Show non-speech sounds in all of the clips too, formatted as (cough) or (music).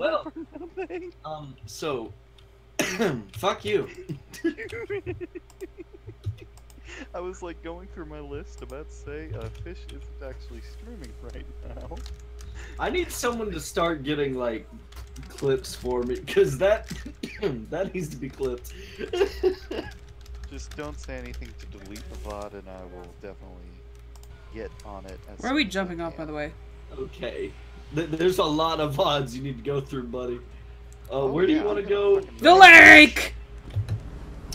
Well, nothing. (laughs) um, so, (clears throat) fuck you. (laughs) I was like going through my list about to say uh, fish isn't actually streaming right now. I need someone to start getting like clips for me, cause that (clears throat) that needs to be clipped. (laughs) Just don't say anything to delete the VOD, and I will definitely get on it. As Where are we soon as I jumping off, by the way? okay, Th- there's a lot of odds you need to go through, buddy. Uh, Oh, where do yeah, you want to go? The lake!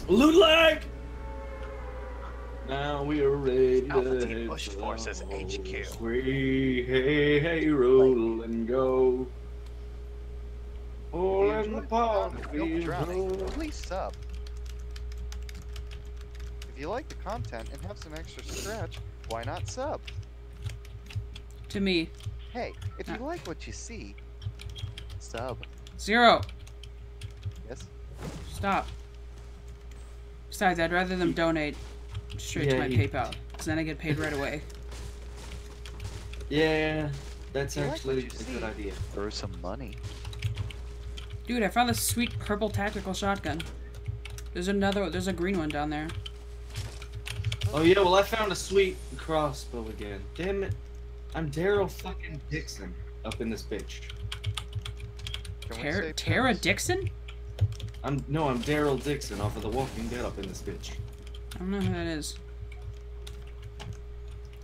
Loot Lake! Now we are ready Alpha to Team head Bush Forces south. HQ. We hey hey roll and go. All If in you the enjoy pond. the content, we drowning, please sub. If you like the content and have some extra scratch, why not sub? To me. Hey, if you like what you see, sub. Zero. Yes? Stop. Besides, I'd rather them donate straight to my you- PayPal, because then I get paid right away. Yeah, that's You like actually a see. good idea. Throw some money. Dude, I found this sweet purple tactical shotgun. There's another, there's a green one down there. Oh yeah, well I found a sweet crossbow again. Damn it. I'm Daryl fucking Dixon up in this bitch. Tara, Tara? Dixon? I'm no, I'm Daryl Dixon off of The Walking Dead up in this bitch. I don't know who that is.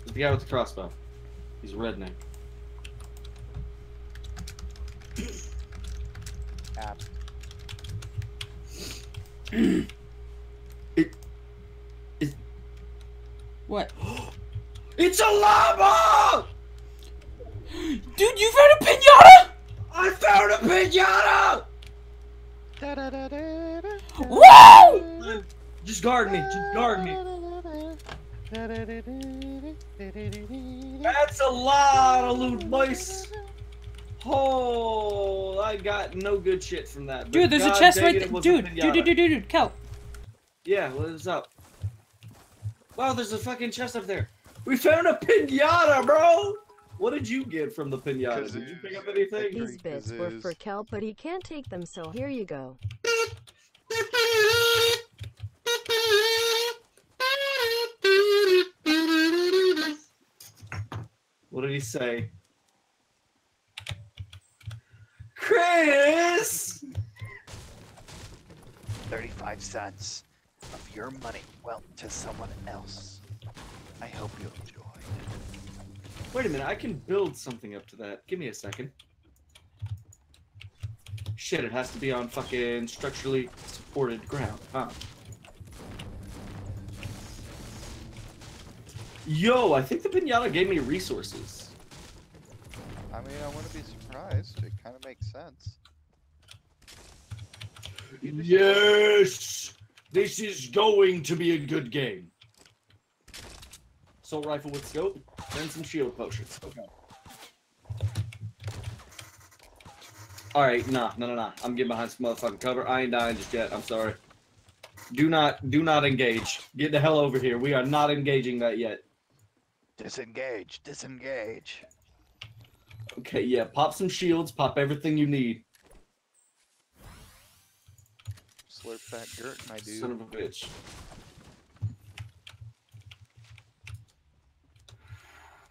The guy with the crossbow. He's a redneck. App. (clears throat) What? (gasps) It's a llama! Dude, you found a pinata? I found a pinata! Whoa! Just guard me, just guard me. That's a lot of loot, boys. Oh, I got no good shit from that. Dude, there's a chest right there. it was a Dude, dude, dude, dude, dude, dude, kelp. Yeah, what is up? Wow, there's a fucking chest up there. We found a pinata, bro! What did you get from the pinata? Did you pick up anything? These bits were for Kel, but he can't take them, so here you go. What did he say? Chris! 35 cents of your money went to someone else. I hope you enjoyed. Wait a minute, I can build something up to that. Give me a second. Shit, it has to be on fucking structurally supported ground, huh? Yo, I think the pinata gave me resources. I mean, I wouldn't be surprised. It kind of makes sense. Yes! This is going to be a good game. Assault rifle with scope, and some shield potions. Okay. Alright, nah, no, no, no. I'm getting behind some motherfucking cover. I ain't dying just yet. I'm sorry. Do not, do not engage. Get the hell over here. We are not engaging that yet. Disengage, disengage. Okay, yeah. Pop some shields. Pop everything you need. Slurp that dirt, my dude. Son of a bitch.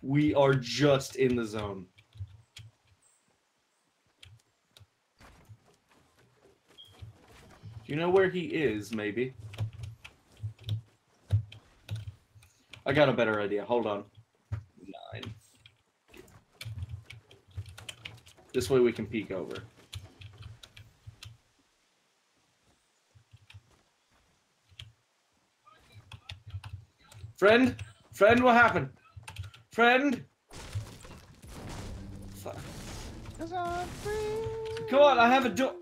We are just in the zone. Do you know where he is, maybe? I got a better idea. Hold on. Nine. This way we can peek over. Friend? Friend, what happened? Friend? Fuck. Come on, I have a door.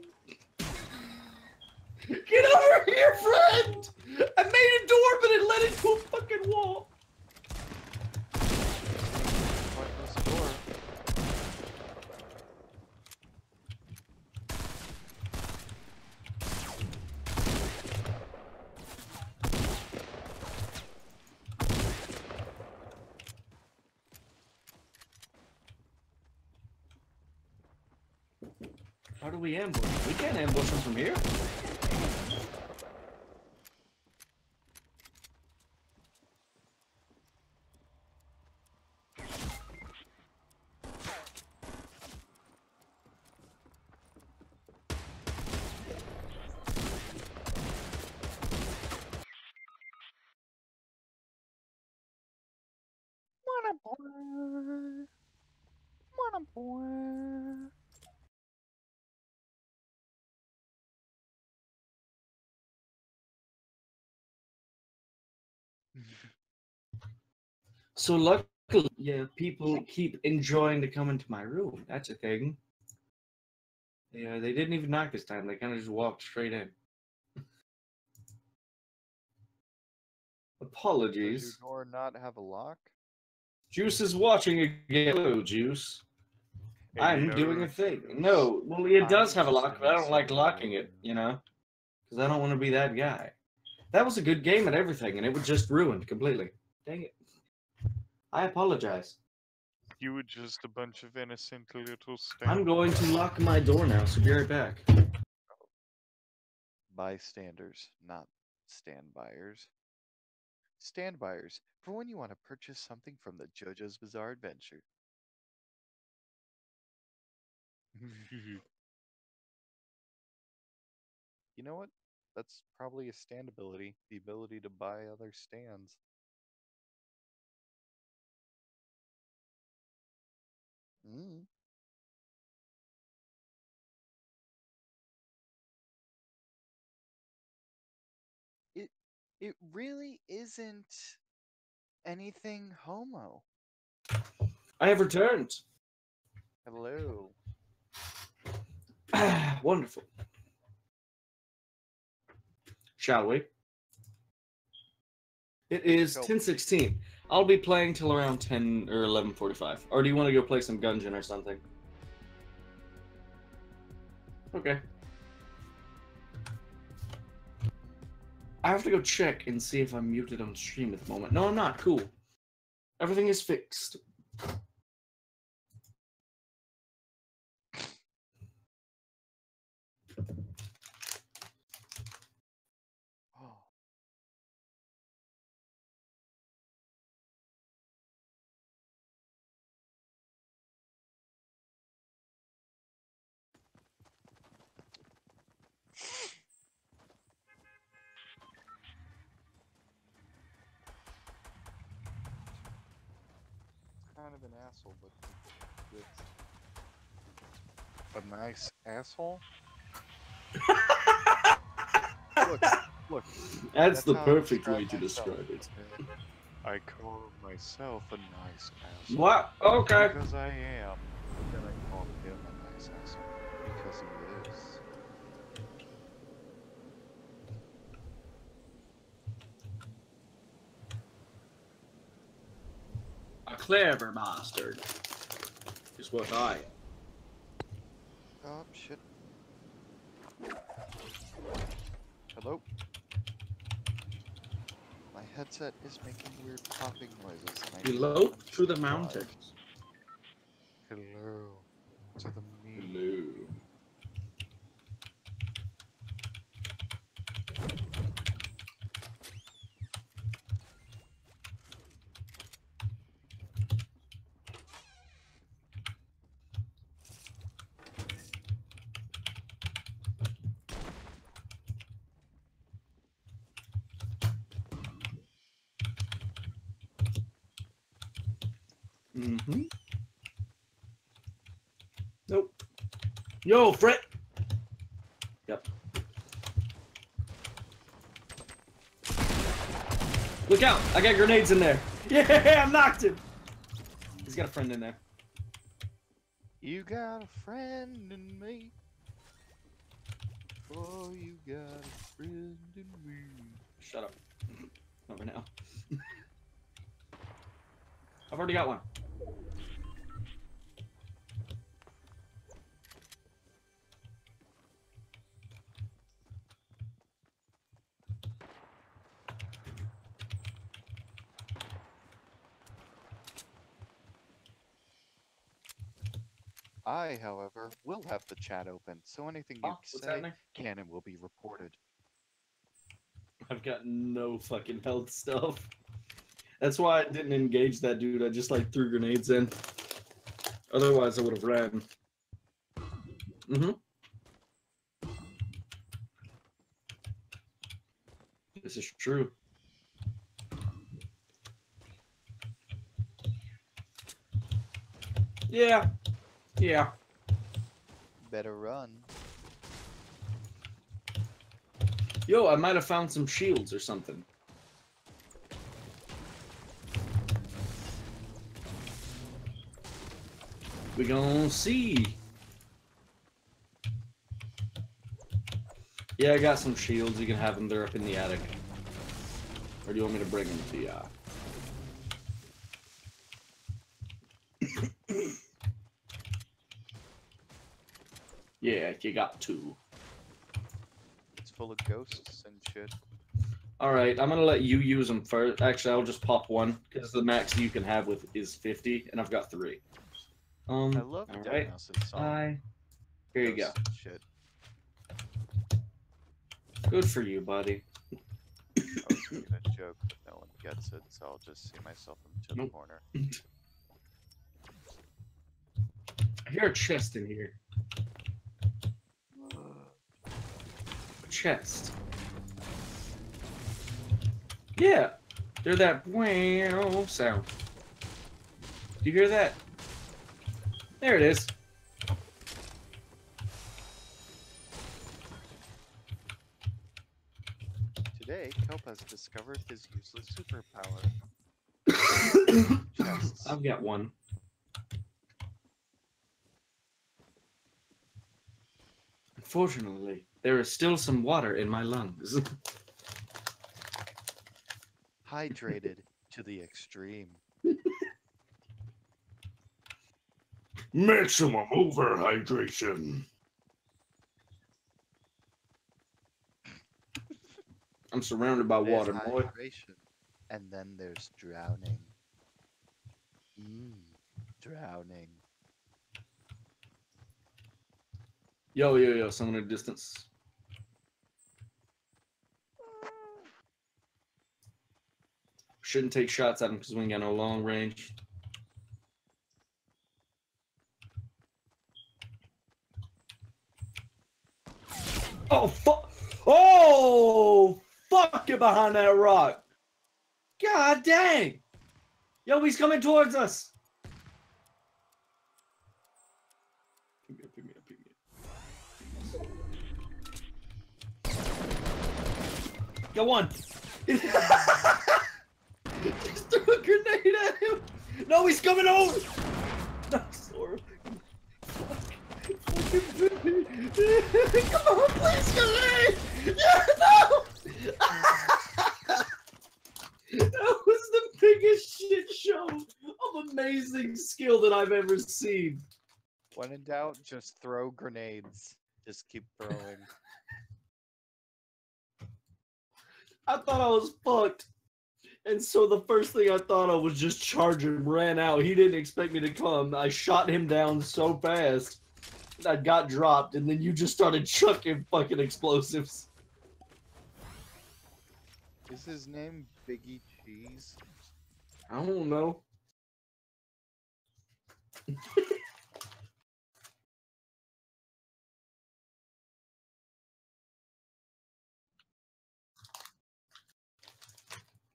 Get over here, friend! I made a door, but it led into a fucking wall. Pointless door. How do we ambush? We can't ambush them from here. Wanna boy. Wanna boy. So luckily, yeah, people keep enjoying to come into my room. That's a thing. Yeah, they didn't even knock this time. They kind of just walked straight in. (laughs) Apologies. Does your door not have a lock? Juice is watching again. Hello, Juice. I'm doing a thing. No, well, it does have a lock, but I don't like locking it, you know? Because I don't want to be that guy. That was a good game at everything, and it was just ruined completely. Dang it. I apologize. You were just a bunch of innocent little I'm going to lock my door now, so be right back. bystanders, not stand buyers. Stand buyers for when you want to purchase something from the JoJo's Bizarre Adventure. (laughs) you know what? That's probably a stand ability, the ability to buy other stands. Mm. It it really isn't anything homo. I have returned. Hello. (sighs) Wonderful. Shall we? It is Go. 10:16. I'll be playing till around 10 or 11:45. Or do you want to go play some Gungeon or something? Okay. I have to go check and see if I'm muted on stream at the moment. No, I'm not. Cool. Everything is fixed. Asshole. (laughs) look, look. That's, the perfect way to myself, describe it. okay? I call myself a nice asshole. What? Okay. Because I am. But then I call him a nice asshole. Because he is. A clever bastard is what I am. Oh, shit. Hello? My headset is making weird popping noises. And I need Below someone to the mountains. Hello. To the me. Hello. Mm-hmm. Nope. Yo, Fred. Yep. Look out! I got grenades in there. (laughs) Yeah, I knocked him. He's got a friend in there. You got a friend in me. Oh, you got a friend in me. Shut up. (laughs) Not right now. (laughs) I've already got one. I, however, will have the chat open, so anything you Oh, say can and will be reported. I've got no fucking health stuff. That's why I didn't engage that dude. I just like threw grenades in. Otherwise, I would have ran. Mm-hmm. This is true. Yeah. Yeah. Better run. Yo, I might have found some shields or something. We gonna see. Yeah, I got some shields. You can have them. They're up in the attic. Or do you want me to bring them to ya? Yeah, you got two. It's full of ghosts and shit. All right, I'm gonna let you use them first. Actually, I'll just pop one because the max you can have with is 50, and I've got three. Um, I love all right. Bye. Here you go. Shit. Good for you, buddy. I was making a joke, but no one gets it, so I'll just see myself into the Nope. corner. (laughs) I hear a chest in here. A chest. Yeah, they're that wow sound. Do you hear that? There it is. Today, Kelp has discovered his useless superpower. (coughs) I've got one. Unfortunately, there is still some water in my lungs. (laughs) Hydrated to the extreme. Maximum overhydration. I'm surrounded by There's water, boy. and then there's drowning. Mmm, drowning. Yo, yo, yo, someone at a distance. Shouldn't take shots at him because we ain't got no long range. Oh, fuck. Oh, fuck get behind that rock. God dang. Yo, he's coming towards us. Up. Go on. (laughs) (laughs) Just threw a grenade at him. No, he's coming over. No, (laughs) sorry. Come on, please, grenade. Yeah, no. (laughs) that was the biggest shit show of amazing skill that I've ever seen. When in doubt, just throw grenades. Just keep throwing. (laughs) I thought I was fucked. And so the first thing I thought of was just charge him, ran out. He didn't expect me to come. I shot him down so fast. I got dropped, and then you just started chucking fucking explosives. Is his name Biggie Cheese? I don't know. (laughs)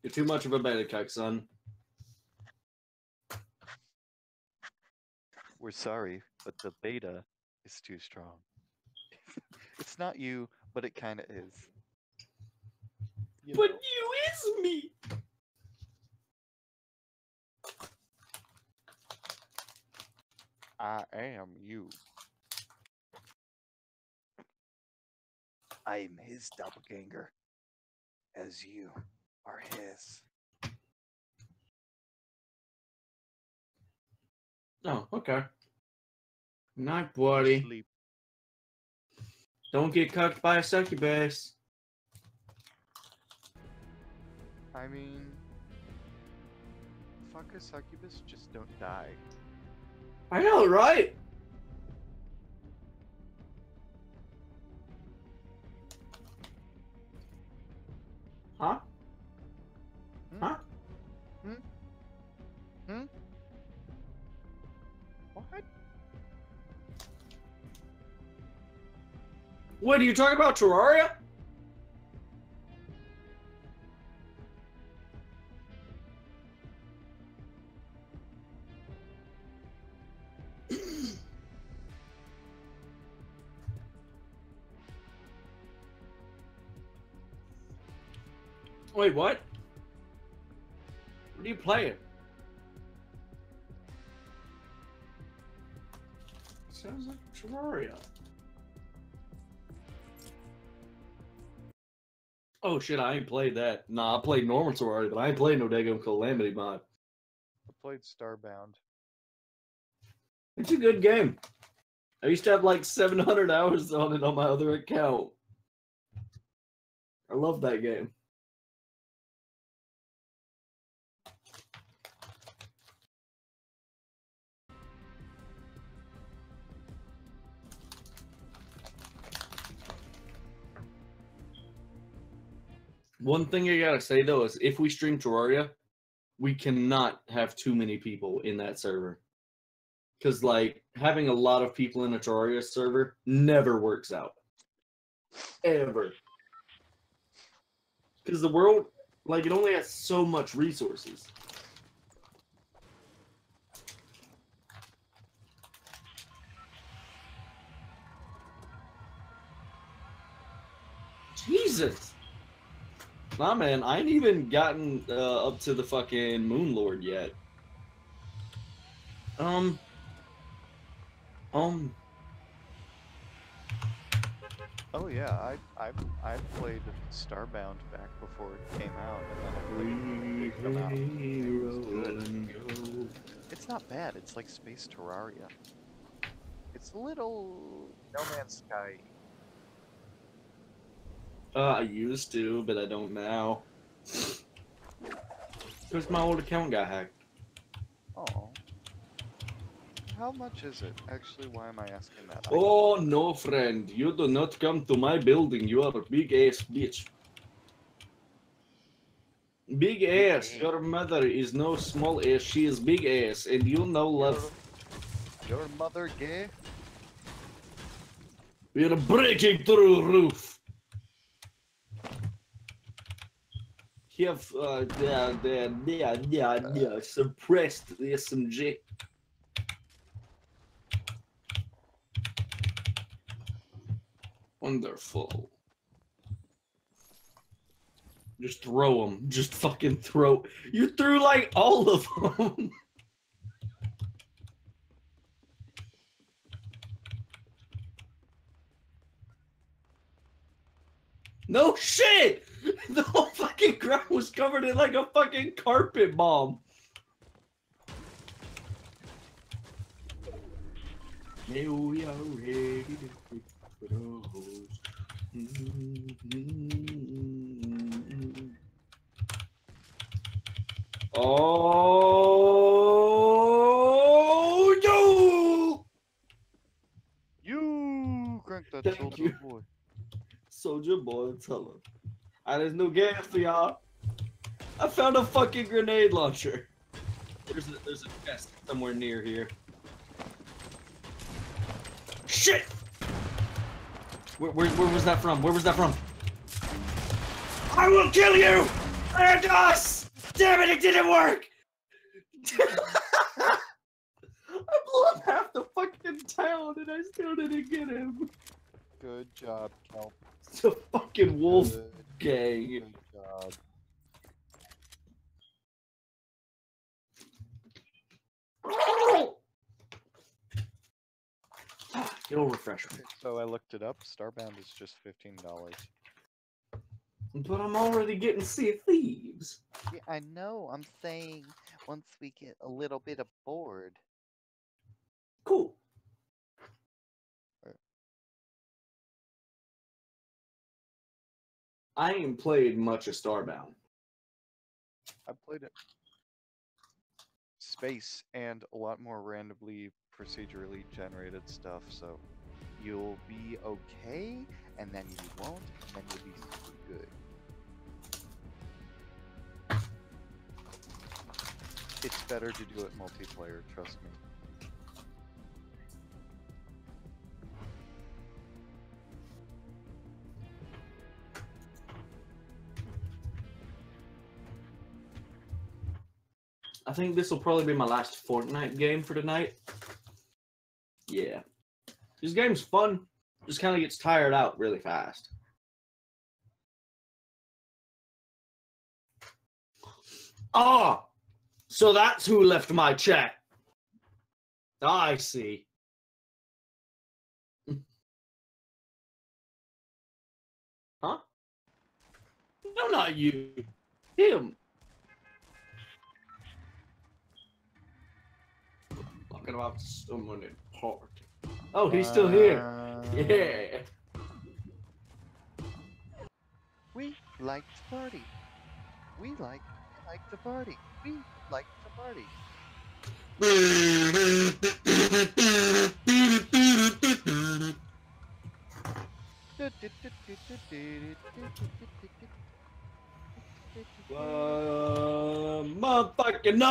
You're too much of a beta cuck, son. We're sorry, but the beta is too strong. (laughs) it's not you, but it kind of is. You But know. you is me. I am you. I'm his doppelganger, as you are his. Oh, okay. Night, buddy. Sleep. Don't get cucked by a succubus. I mean, fuck a succubus, just don't die. I know, right? Huh? Hmm? Huh? Hmm? Hmm? What? What are you talking about, Terraria? Wait, what? What are you playing? Sounds like Terraria. Oh shit, I ain't played that. Nah, I played normal Terraria, but I ain't played no daggone Calamity mod. I played Starbound. It's a good game. I used to have like 700 hours on it on my other account. I love that game. One thing I gotta say though is if we stream Terraria, we cannot have too many people in that server. Because like having a lot of people in a Terraria server never works out. Ever. Because the world like it only has so much resources. Jesus. Nah, man, I ain't even gotten uh, up to the fucking Moon Lord yet. Um. Um. Oh yeah, I I I played Starbound back before it came out, and then I played it. It's not bad. It's like Space Terraria. It's a little No Man's Sky. Uh, I used to, but I don't now. (sighs) Because my old account got hacked. Oh. How much is it? Actually, why am I asking that? Oh no, friend! You do not come to my building. You are a big ass bitch. Big ass. Your mother is no small ass. She is big ass, and you know love. Your mother gay? We are breaking through roof. Have uh, yeah, yeah, yeah, yeah, yeah, suppressed the SMG. Wonderful. Just throw them. Just fucking throw. You threw like all of them. (laughs) No shit! (laughs) The whole fucking ground was covered in like a fucking carpet bomb. Yeah, we are ready to pick for those. Oh, yo! You crank that Thank you. boy. Soldier boy, tell him. Ah, there's no gas for y'all. I found a fucking grenade launcher. There's a, there's a chest somewhere near here. Shit! Where, where, where was that from? Where was that from? I will kill you! And us! Damn it, it didn't work! (laughs) I blew up half the fucking town and I still didn't get him. Good job, Kelp. It's a fucking wolf Good, gang. good job. Ah, It'll refresh me. So I looked it up. Starbound is just fifteen dollars. But I'm already getting Sea of Thieves. Yeah, I know. I'm saying once we get a little bit of bored. Cool. I ain't played much of Starbound. I played it space and a lot more randomly procedurally generated stuff, so you'll be okay, and then you won't, and then you'll be super good. It's better to do it multiplayer, trust me. I think this will probably be my last Fortnite game for tonight. Yeah. This game's fun. Just kind of gets tired out really fast. Ah, so that's who left my chat. I see. (laughs) Huh? No, not you. Him. Talking about someone important. Oh, he's still here. Uh, Yeah. We like to party. We like like to party. We like to party. (laughs) Uh, motherfucking no!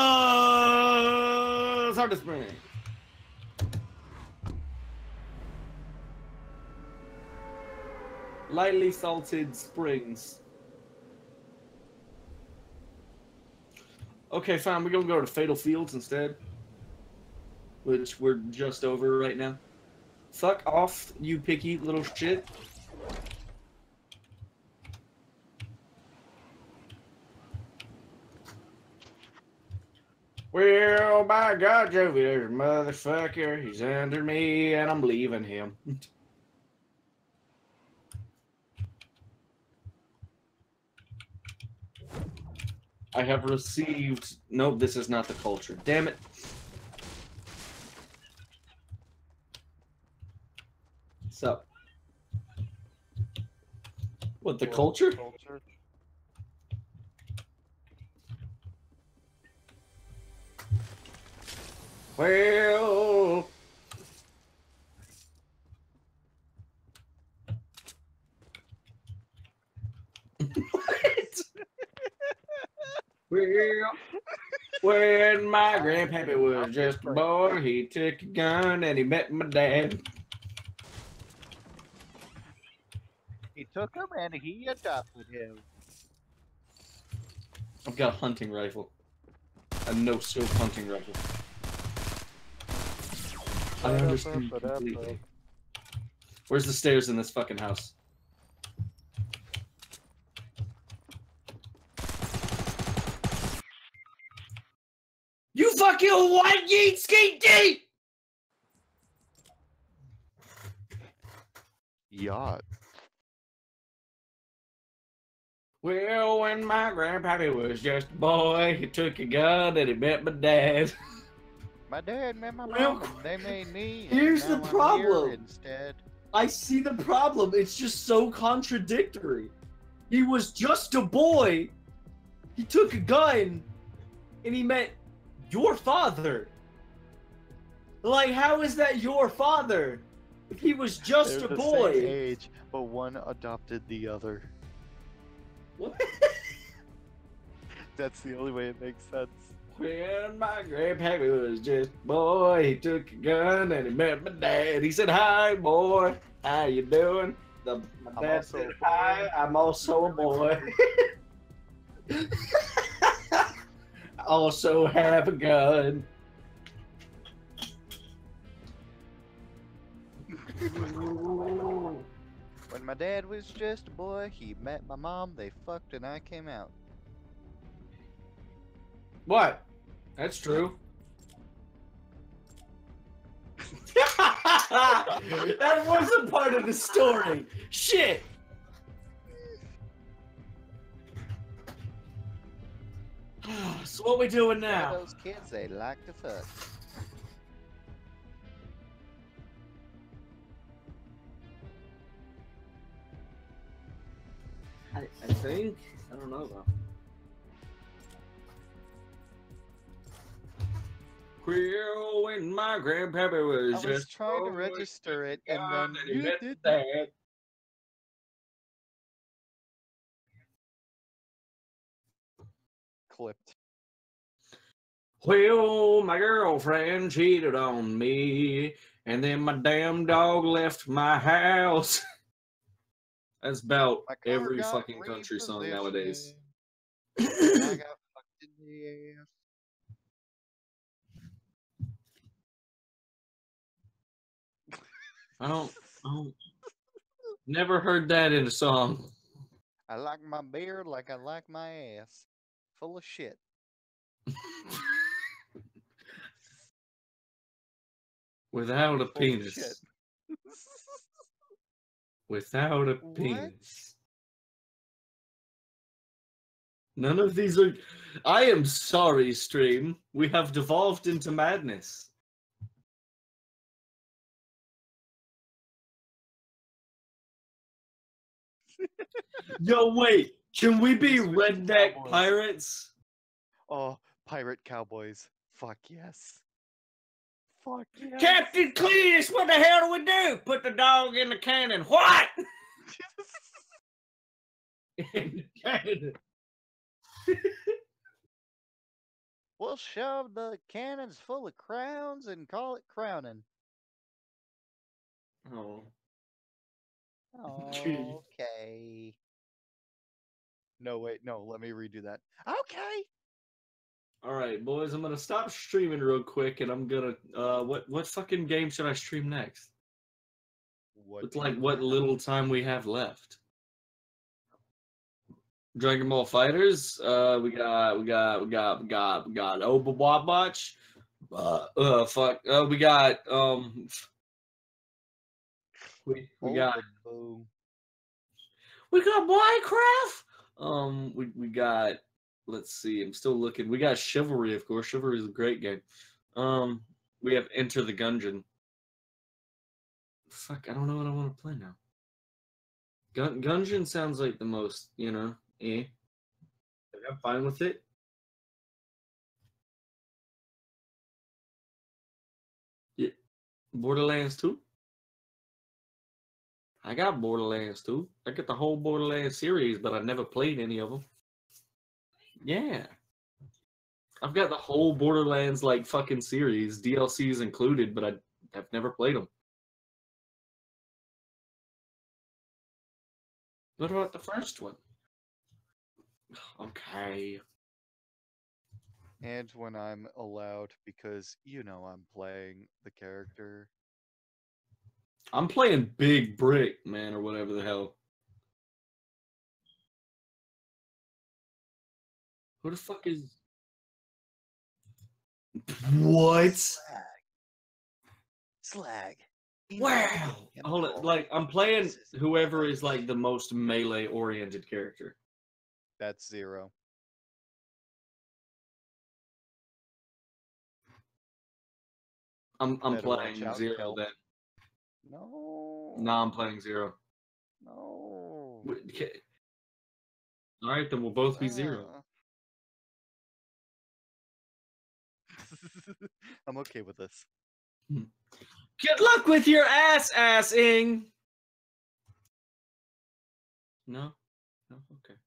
Hard to spring. Lightly salted springs. Okay, fine. We're gonna go to Fatal Fields instead, which we're just over right now. Fuck off, you picky little shit. Well, by God, Jovi, there's a motherfucker. He's under me, and I'm leaving him. (laughs) I have received. Nope, this is not the culture. Damn it. What's up? What, the culture? Culture. Well. well, when my grandpappy was just a boy, he took a gun and he met my dad. He took him and he adopted him. I've got a hunting rifle. A no scope hunting rifle. I understand completely. Where's the stairs in this fucking house? You fucking white yeet skeet deep! Yacht. Well, when my grandpappy was just a boy, he took a gun and he met my dad. (laughs) My dad met my mom, they made me. here's the now I'm here problem. Instead, I see the problem. It's just so contradictory. He was just a boy. He took a gun and he met your father. Like, how is that your father? If he was just They're a the boy. same age, but one adopted the other. What? (laughs) That's the only way it makes sense. When my grandpappy was just a boy, he took a gun and he met my dad. He said, "Hi, boy. How you doing?" The, my I'm dad said, "Hi. I'm also a boy." I (laughs) also have a gun. when my dad was just a boy, he met my mom. They fucked, and I came out. What? That's true. (laughs) that wasn't part of the story. Shit. (sighs) so what we doing now? those kids, they like to fuck. I, I think. I don't know though. Well, when my grandpappy I was was just trying to register it, and then he you did that. Clipped. Well, my girlfriend cheated on me, and then my damn dog left my house. (laughs) That's about every fucking country song nowadays. (coughs) I got fucked in the ass. I don't, I don't, never heard that in a song. I like my beard like I like my ass. Full of shit. (laughs) Without a Full penis. (laughs) Without a What? penis. None of these are. I am sorry, stream. We have devolved into madness. Yo, wait. Can we be redneck cowboys. pirates? Oh, pirate cowboys. Fuck yes. Fuck yes. Captain Cletus, what the hell do we do? Put the dog in the cannon. What? (laughs) in the cannon. (laughs) we'll shove the cannons full of crowns and call it crowning. Oh. (laughs) Okay. no, wait, no, let me redo that. Okay. All right, boys, I'm gonna stop streaming real quick, and I'm gonna uh, what what fucking game should I stream next? What With like what little time we have left. Dragon Ball Fighters. Uh, we got we got we got we got we got Obawabach. Uh, uh, fuck. Uh, we got um. We we got Boo. we got Minecraft. Um, we we got. Let's see. I'm still looking. We got Chivalry, of course. Chivalry is a great game. Um, we have Enter the Gungeon. Fuck, I don't know what I want to play now. Gun Gungeon sounds like the most, you know, eh. I'm fine with it. Yeah, Borderlands 2. I got Borderlands 2. I got the whole Borderlands series, but I never played any of them. Yeah. I've got the whole Borderlands like fucking series, DLCs included, but I have never played them. What about the first one? Okay. And when I'm allowed, because you know I'm playing the character. I'm playing Big Brick, man, or whatever the hell. Who the fuck is. What? Slag. Slag. Wow. Hold it. Like, I'm playing whoever is like the most melee oriented character. That's zero. I'm I'm Better playing zero then. No. No, I'm playing zero. No. Wait, ca- All right, then we'll both be zero. (laughs) I'm okay with this. Hmm. Good luck with your ass assing. No, no, okay.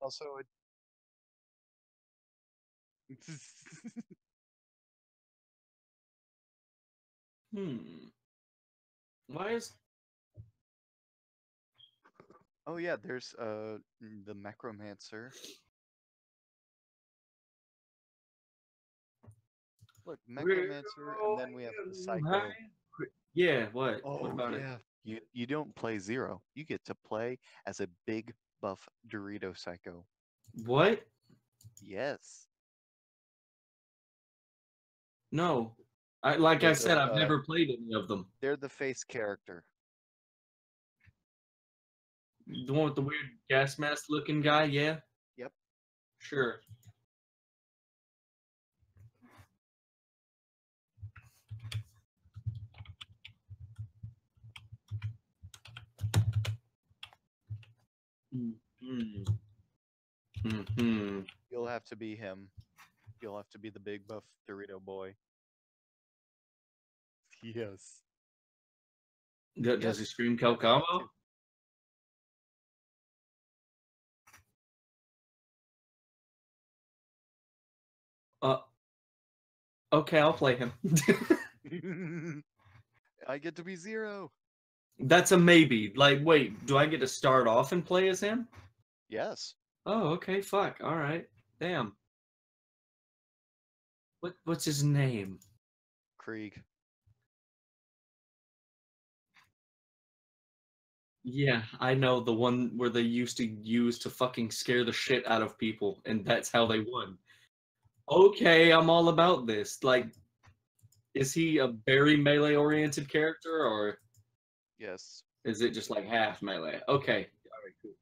Also, it... (laughs) (laughs) Hmm. Why is oh yeah, there's uh the Mechromancer. Look, Mechromancer, and then we have the Psycho. Yeah, what? Oh what about it? yeah, you you don't play zero. You get to play as a big buff Dorito Psycho. What? Yes. No. I like I said, I've uh, never played any of them. They're the face character. The one with the weird gas mask looking guy, yeah? Yep. Sure. Mm-hmm. Mm-hmm. You'll have to be him. You'll have to be the big buff Dorito boy. Yes. Does Yes, he scream Calcamo? Uh, okay, I'll play him. (laughs) (laughs) I get to be zero. That's a maybe. Like, wait, do I get to start off and play as him? Yes. Oh, okay, fuck. All right. Damn. What what's his name? Krieg. Yeah, I know the one where they used to use to fucking scare the shit out of people, and that's how they won. Okay, I'm all about this. Like, is he a very melee oriented character, or Yes. is it just like half melee? Okay, all right, cool.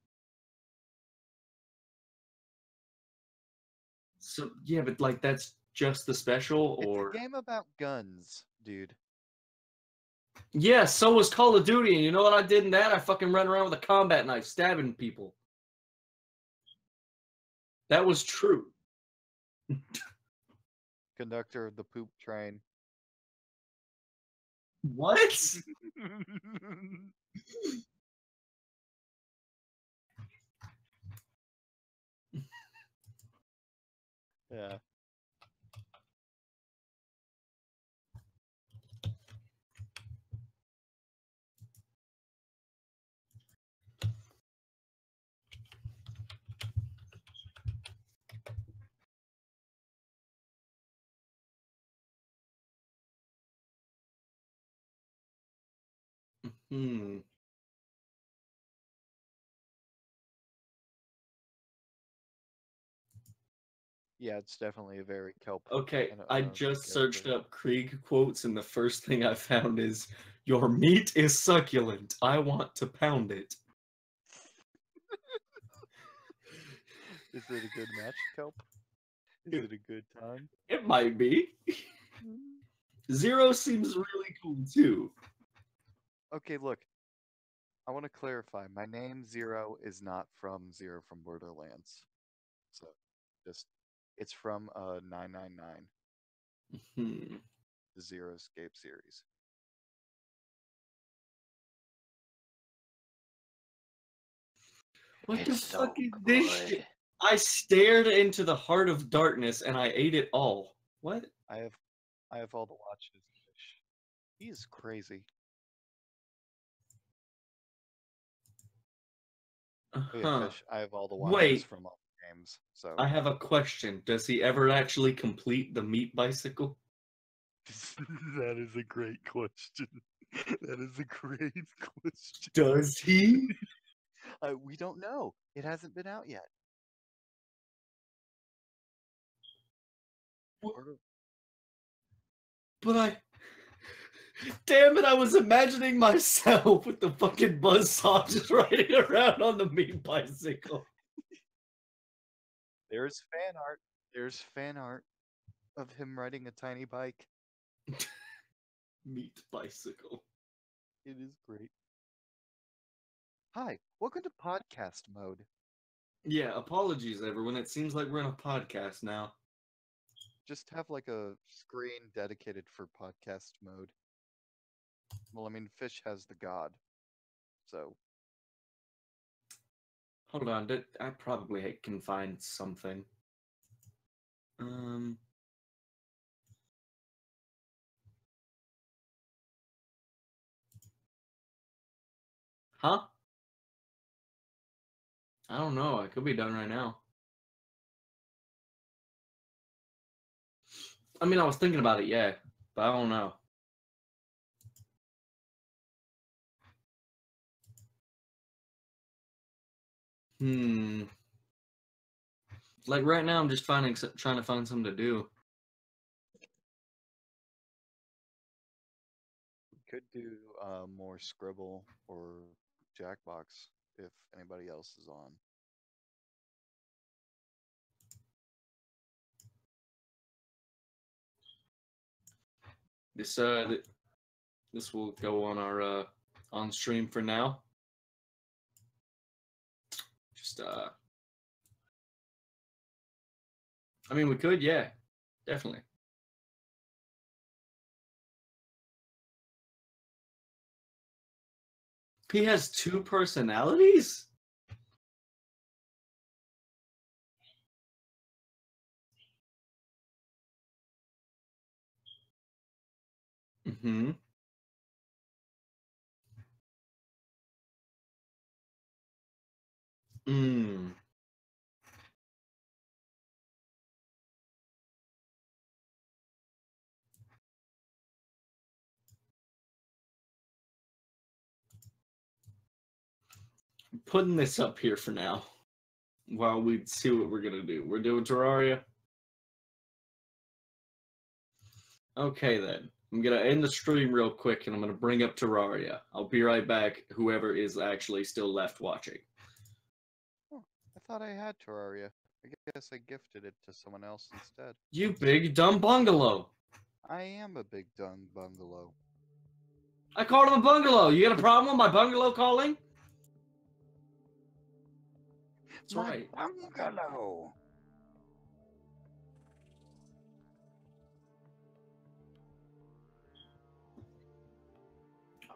So yeah, but like that's just the special, or It's a game about guns, dude. Yeah. So was Call of Duty, and you know what I did in that? I fucking ran around with a combat knife, stabbing people. That was true. Conductor of the poop train. What? (laughs) yeah. Hmm. Yeah, it's definitely a very kelp. Okay, I I don't just searched up Krieg quotes, and the first thing I found is "Your meat is succulent. I want to pound it." (laughs) Is it a good match, kelp? Is it a good time? It might be. Zero seems really cool too. Okay, look. I want to clarify. My name Zero is not from Zero from Borderlands. So, just it's from uh 999, Hmm. the Zero Escape series. What the so fuck is this shit? I stared into the heart of darkness and I ate it all. What? I have I have all the watches. Fish. He is crazy. Uh-huh. I have all the watches Wait. from all the games. So I have a question. Does he ever actually complete the meat bicycle? (laughs) that is a great question. That is a great question. Does he? (laughs) Uh, we don't know. It hasn't been out yet. Wha- Part of- But I. Damn it, I was imagining myself with the fucking buzzsaw just (laughs) riding around on the meat bicycle. There's fan art. There's fan art of him riding a tiny bike. (laughs) Meat bicycle. It is great. Hi, welcome to podcast mode. Yeah, apologies, everyone. It seems like we're in a podcast now. Just have like a screen dedicated for podcast mode. Well, I mean, Fish has the god, so Hold on, did- I probably can find something. Um. Huh? I don't know. It could be done right now. I mean, I was thinking about it, yeah, but I don't know. Hmm. Like right now, I'm just finding trying to find something to do. we could do uh, more Skribbl or Jackbox if anybody else is on. This uh, th- this will go on our uh on stream for now next. Uh... I mean, we could, yeah, definitely. He has two personalities? Mm-hmm. Mm. I'm putting this up here for now while we see what we're gonna do. We're doing Terraria. Okay then. I'm gonna end the stream real quick and I'm gonna bring up Terraria. I'll be right back, whoever is actually still left watching. I thought I had Terraria. I guess I gifted it to someone else instead. You big dumb bungalow. I am a big dumb bungalow. I called him a bungalow. You got a problem with my bungalow calling? That's My right. bungalow.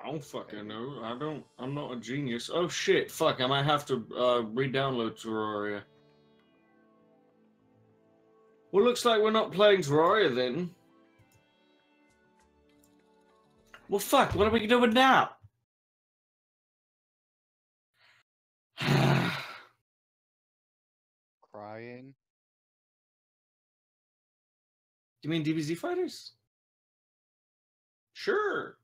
I don't fucking know. I don't. I'm not a genius. Oh shit! Fuck! I might have to uh, re-download Terraria. Well, looks like we're not playing Terraria then. Well, fuck! What are we doing now? (sighs) Crying. you mean DBZ fighters? Sure.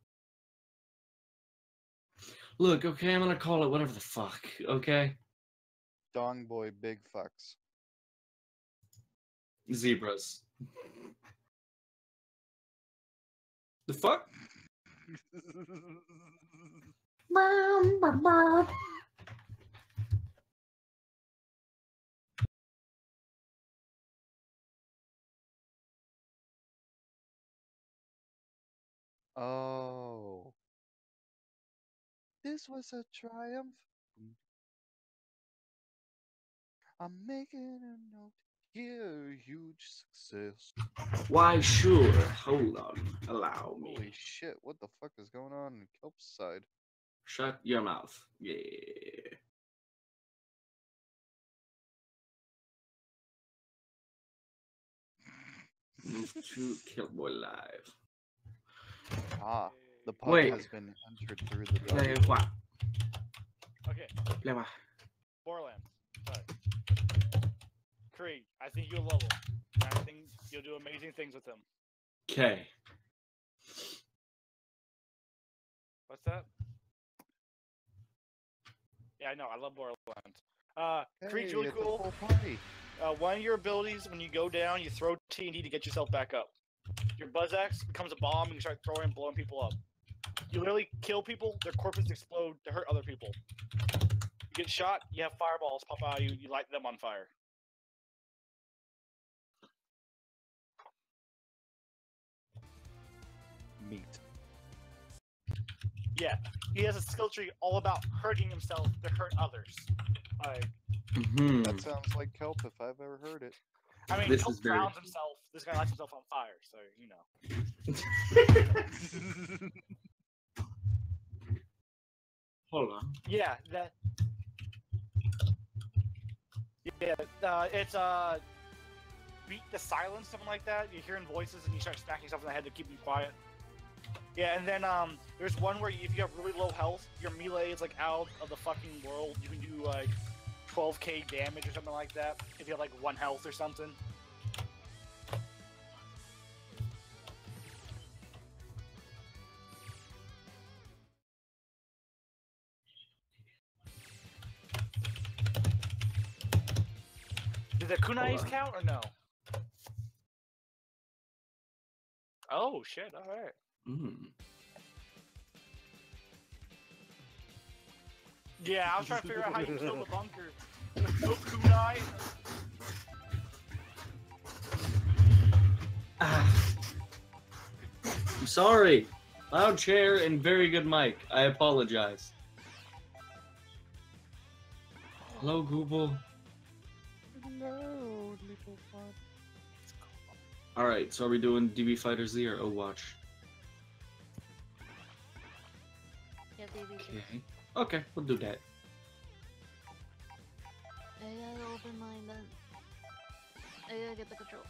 Look, okay, I'm gonna call it whatever the fuck. Okay, Dong boy big fucks. zebras. The fuck? oh. This was a triumph. I'm making a note here, huge success. Why, sure. Hold on. Allow me. Holy shit, what the fuck is going on in Kelp's side? Shut your mouth. Yeah. Move to Killboy Live. Ah, the pub Wait. has been entered through the door. Play? Okay, Play what? Borderlands. Sorry. Krieg, I think you'll love him. I think you'll do amazing things with him. Okay. What's that? Yeah, I know. I love Borderlands. Uh, Krieg's Hey, really it's a cool. party. Uh, one of your abilities, when you go down, you throw TNT to get yourself back up. Your buzz axe becomes a bomb, and you start throwing and blowing people up. You literally kill people, their corpses explode to hurt other people. You get shot, you have fireballs pop out of you, you light them on fire. Meat. Yeah, he has a skill tree all about hurting himself to hurt others. Like, hmm That sounds like Kelp if I've ever heard it. I mean, This Colt is very- drowns himself. This guy lights himself on fire, so you know. (laughs) (laughs) Hold on. Yeah, that. Yeah, uh, it's uh, beat the silence, something like that. You're hearing voices and you start smacking yourself in the head to keep you quiet. Yeah, and then um, there's one where if you have really low health, your melee is like out of the fucking world. You can do like 12k damage or something like that if you have like one health or something. Did the kunais count or no? Oh shit! All right. Mm. Yeah, I was trying to figure out how you kill (laughs) the bunker. No kunai. Ah. (sighs) I'm sorry. Loud chair and very good mic. I apologize. Hello, Google. No, little fun. All right, so are we doing DB Fighter Z or Overwatch? Yeah, baby. Okay. Okay, we'll do that. I gotta open my then. I gotta get the control.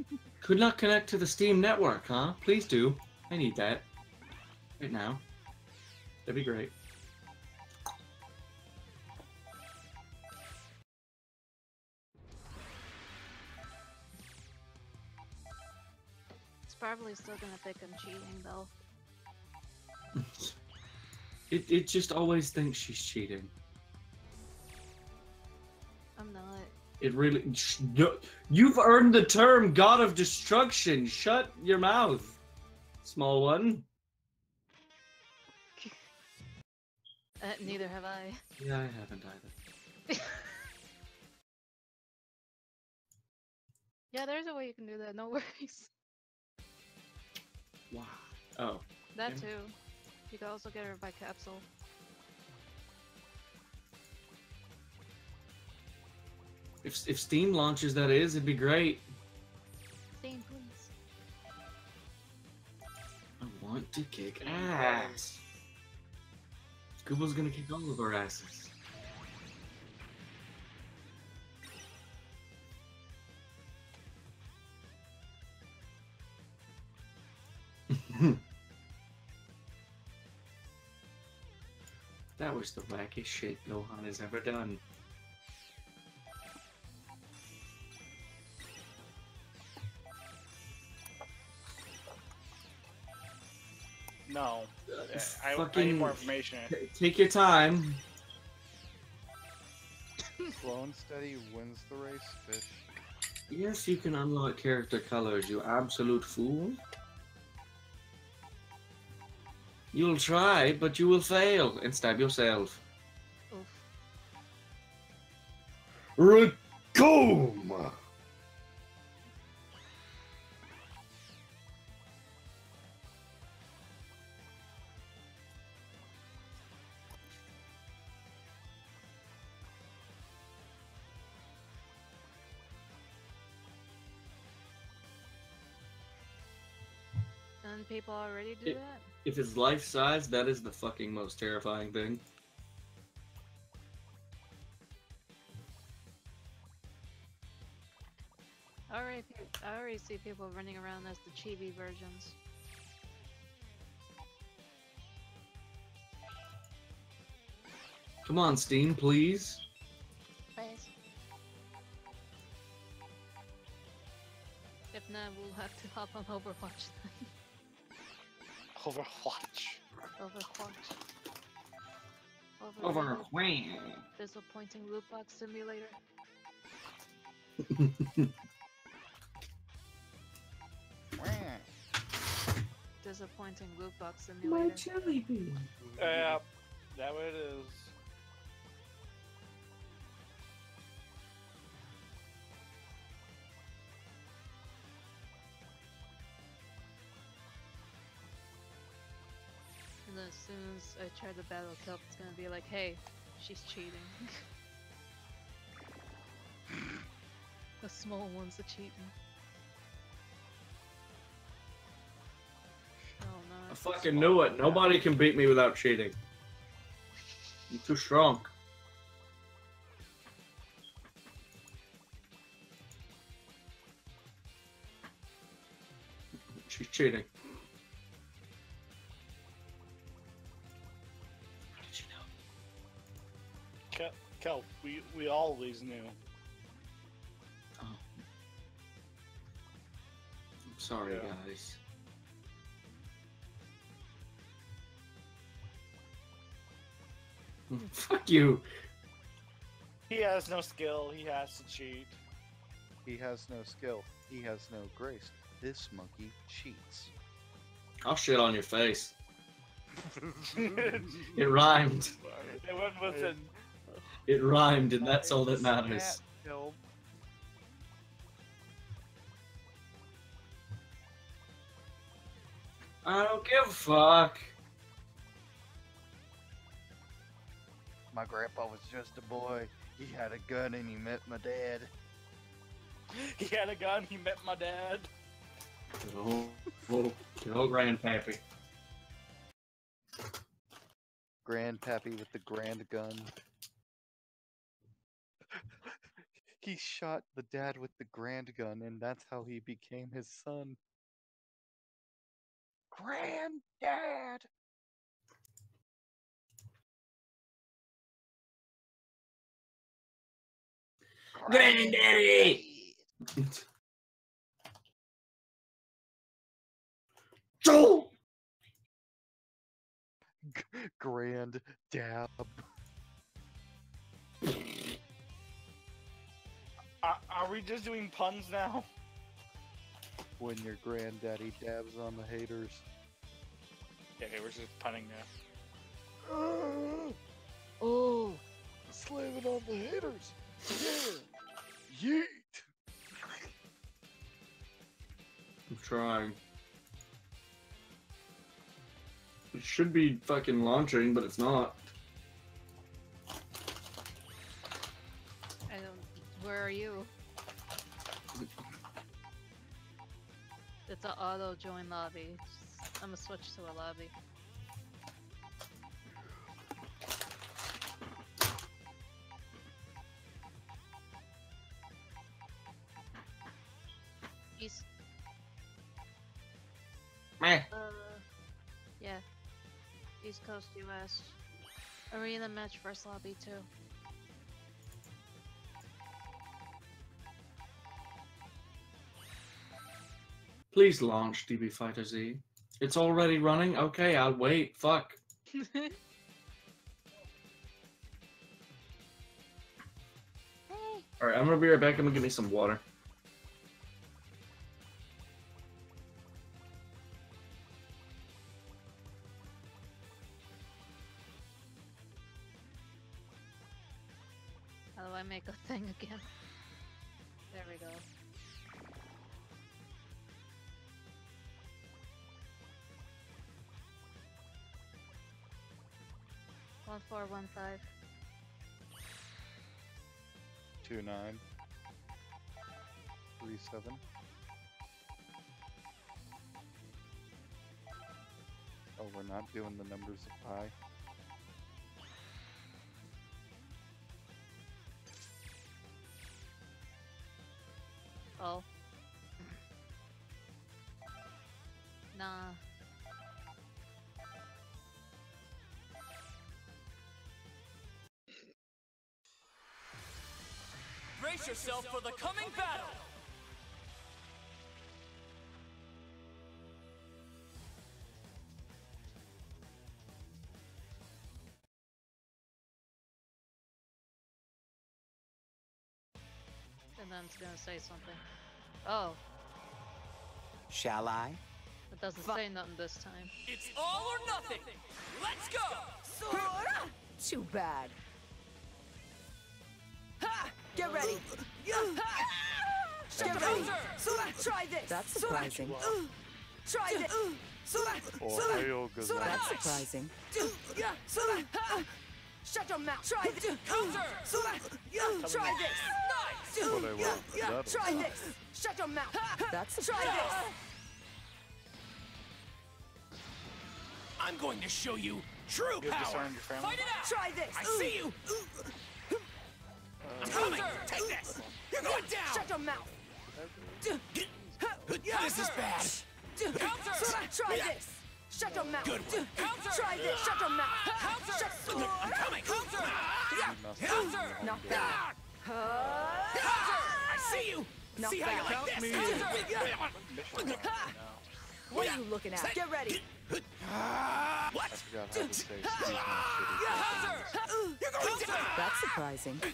(laughs) Could not connect to the Steam network, huh? Please do. I need that. Right now. That'd be great. Probably still gonna think I'm cheating though. (laughs) It, it just always thinks she's cheating. I'm not. It really. sh- no- You've earned the term God of Destruction. Shut your mouth, small one. (laughs) Uh, neither have I. Yeah, I haven't either. (laughs) Yeah, there's a way you can do that. No worries. Wow. Oh. That too. You can also get her by capsule. If, if Steam launches that is, it'd be great. Steam, please. I want to kick ass. Google's gonna kick all of our asses. That was the wackiest shit Gohan has ever done. No. Uh, Yeah, I, I need more information. take your time. Slow and steady wins the race, fish. Yes, you can unlock character colors, you absolute fool. You'll try, but you will fail and stab yourself. Oof. Raccoon! And people already do It- that? If it's life size, that is the fucking most terrifying thing. I already, I already see people running around as the chibi versions. Come on, Steam, please. Please. If not, we'll have to hop on Overwatch then. Overwatch. Overwatch. Over Overrated. wham. Disappointing loot box simulator. (laughs) Disappointing loot box simulator. My chili bean. Yeah, that what it is. Soon as I try to battle Kelp, it's gonna be like, hey, she's cheating. (laughs) the small ones are cheating. Oh no. I fucking knew it. Nobody can beat me without cheating. I'm too strong. She's cheating. Kel, Kel we, we always knew. Oh. I'm sorry, Yeah. guys. (laughs) Fuck you. He has no skill, he has to cheat. He has no skill. He has no grace. This monkey cheats. I'll shit on your face. (laughs) it rhymed. It rhymed. went with it. It rhymed, and that's all that matters. Scat. I don't give a fuck. My grandpa was just a boy. He had a gun and he met my dad. (laughs) He had a gun, he met my dad. Good old, old, old grandpappy. Grandpappy with the grand gun. He shot the dad with the grand gun, and that's how he became his son. Granddad! Granddaddy! (laughs) Joel! Grand dab. (laughs) Are, are we just doing puns now? When your granddaddy dabs on the haters. Yeah, okay, we're just punning now. (gasps) oh, slamming on the haters. Yeah. Yeet. I'm trying. It should be fucking launching, but it's not. Where are you? It's an auto join lobby. I'm gonna switch to a lobby. East. Meh. Uh, yeah. East Coast, US. Arena match first lobby too. Please launch DB Fighter Z. It's already running? Okay, I'll wait. Fuck. (laughs) Alright, I'm gonna be right back. I'm gonna get me some water. How do I make a thing again? There we go. Four one five. Two nine. Three seven. Oh, we're not doing the numbers of pi. Oh. Brace yourself for the coming battle! And then it's gonna say something. Oh, Shall I? it doesn't say nothing this time. It's all or nothing! Let's go! Too bad. Ha! Get ready. Get ready. Try this. That's surprising. Try this. Ohio Gazette. That's surprising. Shut your mouth. Try this. Counter! Try this. Nice! What I want Gazette. Try this. Shut your mouth. That's Try this. I'm going to show you true You power! disarmed your family? Fight it out! Try this. I see you! I'm coming! Take this! You're going down! Shut your mouth. This is bad! Counter! Try this. Shut your mouth. Good one. Counter! Try this. Shut your mouth. Counter! Shut. I'm coming! Counter! Counter! Not bad. Counter! I see you! Not See how you like this? Counter! What are you looking at? Get ready. What? I forgot how to say excuse my shitty Counter! You're going down! That's surprising. (laughs)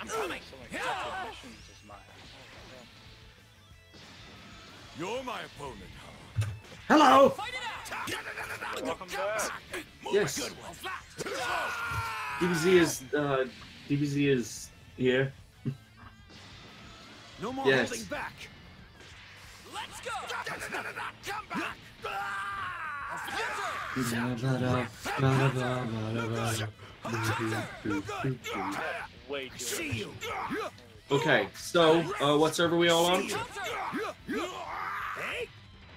I'm coming! Missions is mine. You're my opponent, huh? Hello! Fight it out! Welcome back. Yes. Good one. DBZ is uh DBZ is here. No more Yes. holding back. Okay, so uh, what server we all on? Hey!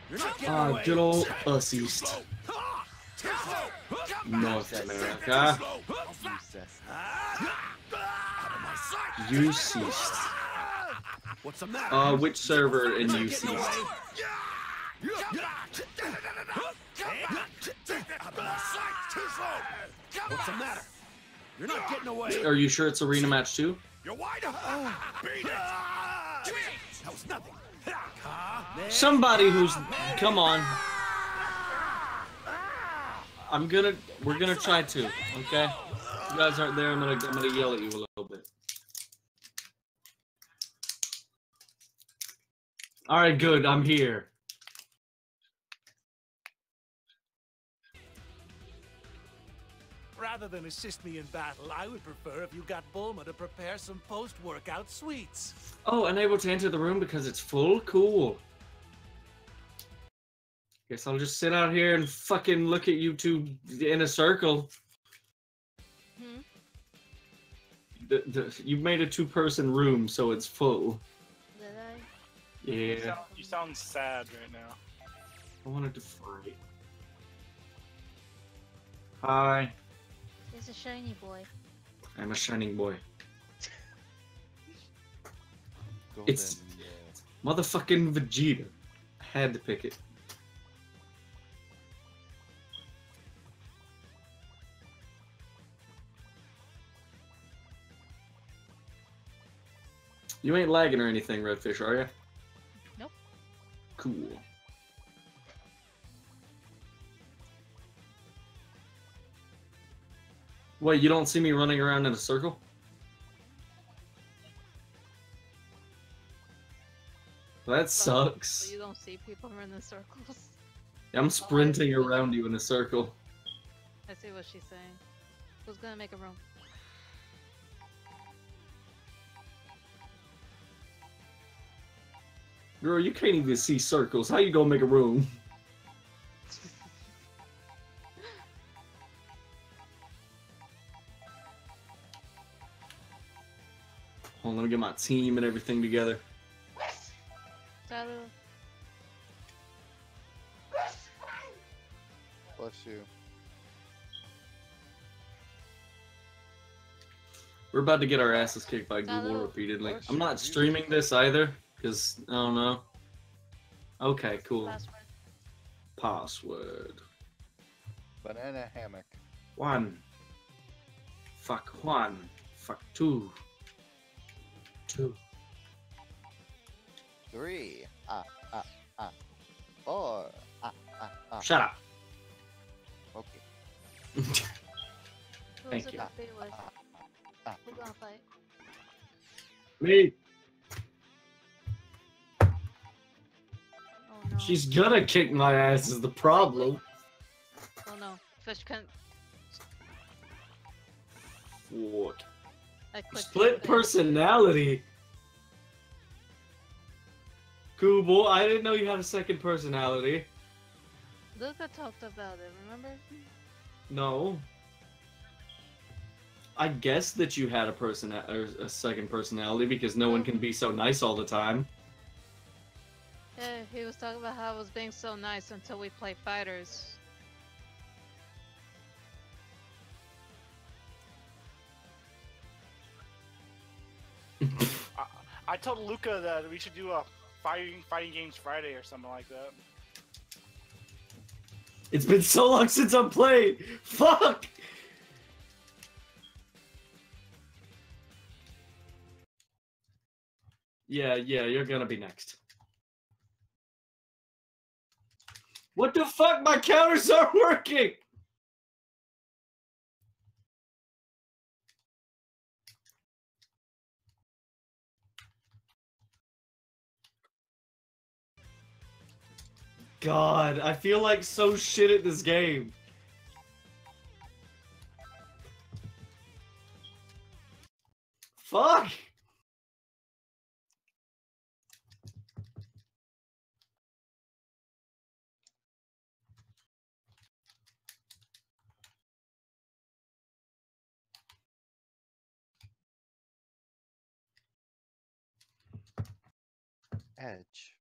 You're not getting Uh, good old us east, North America. Jesus. Out of my US East. What's the matter? Uh, which server in US East? What's the matter? You're not getting away. Are you sure it's arena match two? You're wide open. Beat it. That was nothing. Somebody who's come on. I'm gonna we're gonna try to, okay? You guys aren't there, I'm gonna I'm gonna yell at you a little bit. Alright, good, I'm here. Rather than assist me in battle, I would prefer if you got Bulma to prepare some post-workout sweets. Oh, unable to enter the room because it's full? Cool. Guess I'll just sit out here and fucking look at you two in a circle. Hmm? The, the, you've made a two-person room, so it's full. Did I? You Yeah. sound, you sound sad right now. I wanted to fight. Hi. He's a shiny boy. I'm a shining boy. Golden, It's- uh, Motherfucking Vegeta. I had to pick it. You ain't lagging or anything, Redfish, are you? Cool. Wait, you don't see me running around in a circle? That sucks. You don't see people run in circles. I'm sprinting around you in a circle. I see what she's saying. Who's gonna make a room? Girl, you can't even see circles. How you gonna make a room? Hold on, let me get my team and everything together. Saru, Bless you. We're about to get our asses kicked by Google repeatedly. I'm not streaming this either, because I don't know. Okay, cool. password. Password. Banana hammock. One. Fuck one. Fuck two. Two. Three. Ah, ah, ah. Four. Ah, ah, ah. Shut up. Okay. (laughs) Thank you. gonna be? Ah, ah. Who's gonna fight? Me. She's gonna kick my ass is the problem. Oh no. Fish can What? Split personality. Boy. I didn't know you had a second personality. Luca talked about it, remember? No. I guess that you had a person a second personality because no one can be so nice all the time. Yeah, he was talking about how I was being so nice until we play fighters. (laughs) I, I told Luca that we should do a fighting fighting games Friday or something like that. It's been so long since I've played. Fuck. Yeah, yeah, you're gonna be next. What the fuck? My counters (laughs) aren't working. God, I feel like so shit at this game. Fuck! Edge.